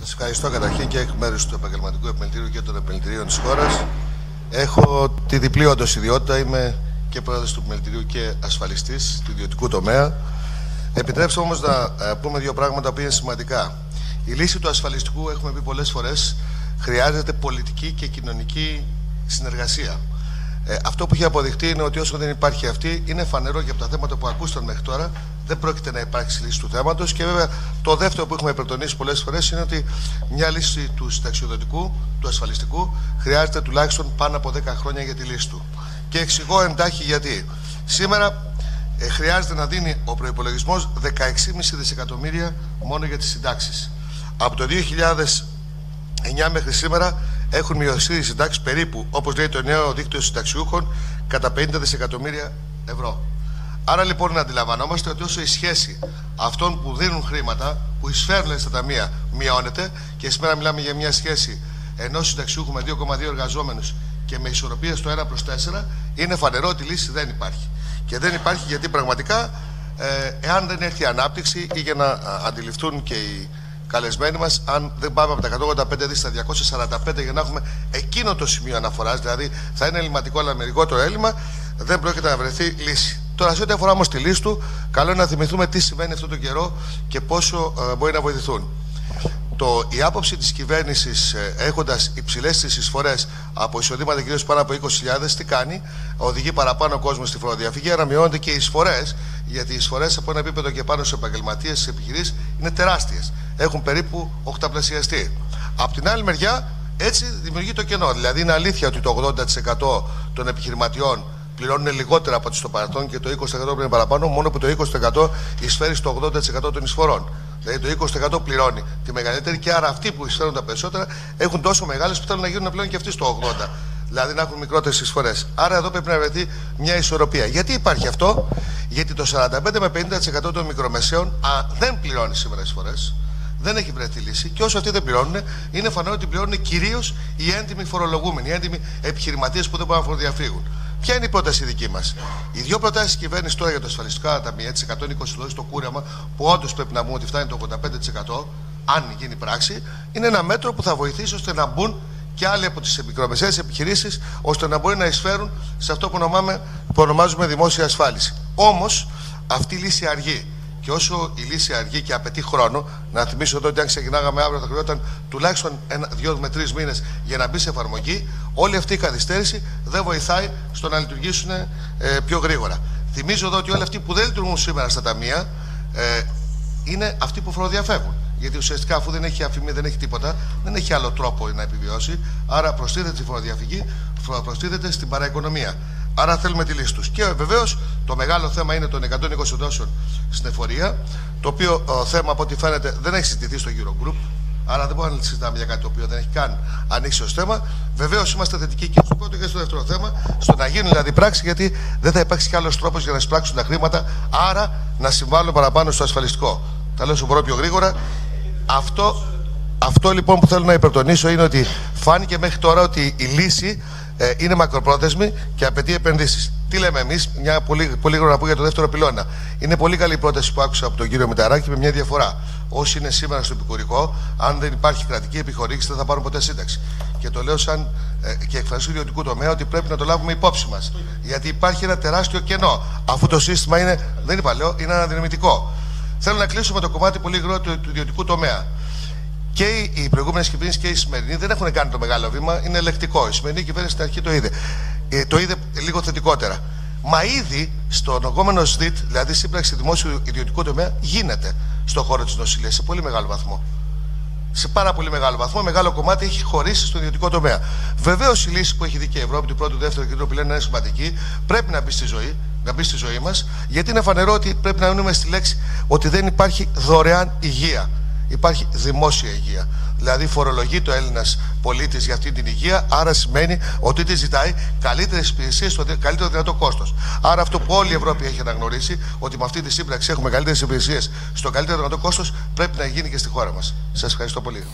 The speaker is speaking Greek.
Σας ευχαριστώ καταρχήν και εκ μέρους του Επαγγελματικού Επιμελητήριου και των Επιμελητηρίων της χώρας. Έχω τη διπλή όντως ιδιότητα. Είμαι και πρόεδρος του Επιμελητηρίου και ασφαλιστής του ιδιωτικού τομέα. Επιτρέψτε όμως να ε, πούμε δύο πράγματα που είναι σημαντικά. Η λύση του ασφαλιστικού, έχουμε πει πολλές φορές, χρειάζεται πολιτική και κοινωνική συνεργασία. Ε, αυτό που έχει αποδειχτεί είναι ότι όσο δεν υπάρχει αυτή, είναι φανερό και από τα θέματα που ακούσαν μέχρι τώρα, δεν πρόκειται να υπάρξει λύση του θέματος. Και βέβαια το δεύτερο που έχουμε προτονίσει πολλές φορές είναι ότι μια λύση του συνταξιοδοτικού, του ασφαλιστικού, χρειάζεται τουλάχιστον πάνω από 10 χρόνια για τη λύση του. Και εξηγώ εντάχει γιατί. Σήμερα ε, χρειάζεται να δίνει ο προπολογισμό 16,5 δισεκατομμύρια μόνο για τις συντάξεις. Από το 2009 μέχρι σήμερα έχουν μειωθεί οι συντάξεις περίπου, όπως λέει το νέο δίκτυο συνταξιούχων, κατά 50 δισεκατομμύρια ευρώ. Άρα λοιπόν να αντιλαμβανόμαστε ότι όσο η σχέση αυτών που δίνουν χρήματα, που εισφέρουν στα ταμεία, μειώνεται και σήμερα μιλάμε για μια σχέση ενός συνταξιούχου με 2,2 εργαζόμενους και με ισορροπία στο 1 προς 4, είναι φανερό ότι λύση δεν υπάρχει. Και δεν υπάρχει γιατί πραγματικά, ε, εάν δεν έρθει η ανάπτυξη ή για να αντιληφθούν και οι καλεσμένοι μας, αν δεν πάμε από τα 185 δις στα 245 για να έχουμε εκείνο το σημείο αναφοράς, δηλαδή θα είναι ελληματικό αλλά με λιγότερο έλλειμμα, δεν πρόκειται να βρεθεί λύση. Τώρα, σε ό,τι αφορά όμως τη λύση του, καλό είναι να θυμηθούμε τι συμβαίνει αυτόν τον καιρό και πόσο ε, μπορεί να βοηθηθούν. Το, η άποψη της κυβέρνησης, ε, έχοντας υψηλές τις εισφορές από εισοδήματα κυρίως πάνω από 20.000, τι κάνει, οδηγεί παραπάνω κόσμο στη φοροδιαφυγή, άρα μειώνονται και οι εισφορές, γιατί οι εισφορές από ένα επίπεδο και πάνω σε επαγγελματίες, σε επιχειρήσεις, είναι τεράστιες. Έχουν περίπου οχταπλασιαστεί. Απ' την άλλη μεριά, έτσι δημιουργεί το κενό. Δηλαδή, είναι αλήθεια ότι το 80% των επιχειρηματιών πληρώνουν λιγότερα από ό,τι στο παρελθόν και το 20% πρέπει παραπάνω, μόνο που το 20% εισφέρει στο 80% των εισφορών. Δηλαδή το 20% πληρώνει τη μεγαλύτερη και άρα αυτοί που εισφέρουν τα περισσότερα έχουν τόσο μεγάλες που θέλουν να γίνουν πλέον και αυτοί στο 80%. Δηλαδή να έχουν μικρότερες εισφορές. Άρα εδώ πρέπει να βρεθεί μια ισορροπία. Γιατί υπάρχει αυτό, Γιατί το 45 με 50% των μικρομεσαίων α, δεν πληρώνει σήμερα εισφορές. Δεν έχει βρεθεί λύση και όσο αυτοί δεν πληρώνουν, είναι φανερό ότι πληρώνουν κυρίως οι έντιμοι φορολογούμενοι, οι έντιμοι επιχειρηματίες που δεν μπορούν να φοροδιαφύγουν. Ποια είναι η πρόταση δική μας; Οι δύο προτάσεις της κυβέρνησης τώρα για το ασφαλιστικά ταμεία, τι 120 δόσει στο κούρεμα, που όντως πρέπει να πούμε ότι φτάνει το 85%, αν γίνει πράξη, είναι ένα μέτρο που θα βοηθήσει ώστε να μπουν και άλλοι από τις μικρομεσαίες επιχειρήσεις, ώστε να μπορεί να εισφέρουν σε αυτό που, που ονομάζουμε δημόσια ασφάλιση. Όμως, αυτή η λύση αργεί. Και όσο η λύση αργεί και απαιτεί χρόνο, να θυμίσω εδώ ότι αν ξεκινάγαμε αύριο θα χρειαζόταν τουλάχιστον ένα, δύο με τρεις μήνες για να μπει σε εφαρμογή, όλη αυτή η καθυστέρηση δεν βοηθάει στο να λειτουργήσουν ε, πιο γρήγορα. Θυμίζω εδώ ότι όλοι αυτοί που δεν λειτουργούν σήμερα στα ταμεία ε, είναι αυτοί που φοροδιαφεύγουν. Γιατί ουσιαστικά αφού δεν έχει αφημί, δεν έχει τίποτα, δεν έχει άλλο τρόπο να επιβιώσει. Άρα προστίθεται στη φοροδιαφυγή, προστίθεται στην παραοικονομία. Άρα θέλουμε τη λύση τους. Και βεβαίως το μεγάλο θέμα είναι των 120 δόσεων στην εφορία, το οποίο ο, θέμα από ό,τι φαίνεται δεν έχει συζητηθεί στο Eurogroup. Άρα δεν μπορούμε να συζητάμε για κάτι το οποίο δεν έχει καν ανοίξει ως θέμα. Βεβαίως είμαστε θετικοί και στο πρώτο και στο δεύτερο θέμα, στο να γίνει δηλαδή πράξη, γιατί δεν θα υπάρξει κι άλλος τρόπος για να εισπράξουν τα χρήματα, άρα να συμβάλλουν παραπάνω στο ασφαλιστικό. Τα λέω σου μπορώ πιο γρήγορα. Αυτό, αυτό λοιπόν που θέλω να υπερτονίσω είναι ότι φάνηκε μέχρι τώρα ότι η λύση ε, είναι μακροπρόθεσμη και απαιτεί επενδύσεις. Τι λέμε εμείς, μια πολύ, πολύ γρήγορα που για το δεύτερο πυλώνα. Είναι πολύ καλή πρόταση που άκουσα από τον κύριο Μηταράκη με μια διαφορά. Όσοι είναι σήμερα στο επικουρικό, αν δεν υπάρχει κρατική επιχορήγηση, δεν θα πάρουν ποτέ σύνταξη. Και το λέω σαν ε, και εκφραστή ιδιωτικού τομέα ότι πρέπει να το λάβουμε υπόψη μας. Γιατί υπάρχει ένα τεράστιο κενό. Αφού το σύστημα είναι, δεν είπα, λέω, είναι αναδυναμητικό. Θέλω να κλείσω με το κομμάτι πολύ γρήγορο του, του ιδιωτικού τομέα και οι προηγούμενες κυβερνήσεις και η σημερινή δεν έχουν κάνει το μεγάλο βήμα, είναι ελεκτικό. Η σημερινή κυβέρνηση στην αρχή το είδε. Ε, το είδε λίγο θετικότερα. Μα ήδη στον λεγόμενο ΣΔΙΤ, δηλαδή σύμπραξη δημόσιου ιδιωτικού τομέα, γίνεται στον χώρο της νοσηλείας σε πολύ μεγάλο βαθμό. Σε πάρα πολύ μεγάλο βαθμό, μεγάλο κομμάτι έχει χωρίσει στον ιδιωτικό τομέα. Βεβαίως η λύση που έχει δει και η Ευρώπη του πρώτου, δεύτερου και τρίτου είναι σημαντική, πρέπει να μπει στη ζωή, να μπει στη ζωή μας, γιατί είναι φανερό ότι πρέπει να μείνουμε στη λέξη ότι δεν υπάρχει δωρεάν υγεία υπάρχει δημόσια υγεία. Δηλαδή φορολογεί το Έλληνας πολίτης για αυτή την υγεία, άρα σημαίνει ότι τη ζητάει καλύτερε υπηρεσίε στο καλύτερο δυνατό κόστος. Άρα αυτό που όλη η Ευρώπη έχει αναγνωρίσει, ότι με αυτή τη σύμπραξη έχουμε καλύτερες υπηρεσίε στο καλύτερο δυνατό κόστος, πρέπει να γίνει και στη χώρα μας. Σας ευχαριστώ πολύ.